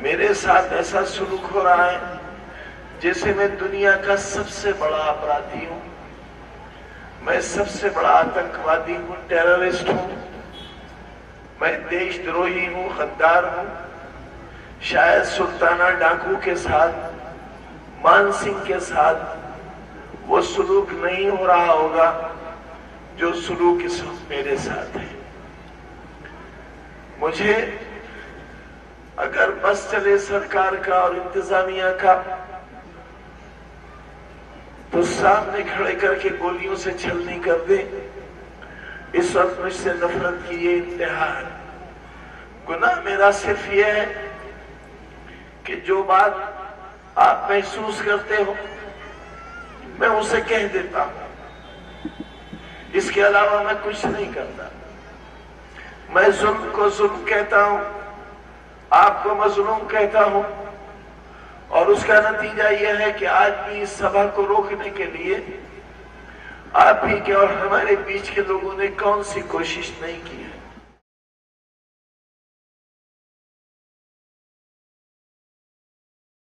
میرے ساتھ ایسا سلوک ہو رہا ہے جیسے میں دنیا کا سب سے بڑا اپرادھی ہوں۔ میں سب سے بڑا آتنکوادی ہوں، ٹیررسٹ ہوں۔ میں دیش دروہی ہوں خدار ہوں۔ شاید سلطانہ ڈاکو کے ساتھ، مان سنگھ کے ساتھ وہ سلوک نہیں ہو رہا ہوگا جو سلوک اس وقت میرے ساتھ ہے۔ مجھے اگر بس چلے سرکار کا اور انتظامیہ کا، تو سامنے کھڑے کر کے گولیوں سے چھلنی کر دے اس وقت مجھ سے نفرت کی یہ انتہا ہے۔ گناہ میرا صرف یہ ہے کہ جو بات آپ محسوس کرتے ہو، میں اسے کہہ دیتا ہوں۔ اس کے علاوہ میں کچھ نہیں کرتا۔ میں ظلم کو ظلم کہتا ہوں۔ آپ کو مظلوم کہتا ہوں اور اس کا نتیجہ یہ ہے کہ آج بھی اس سبھا کو روکنے کے لیے آپ ہی کے اور ہمارے بیچ کے لوگوں نے کون سی کوشش نہیں کی ہے؟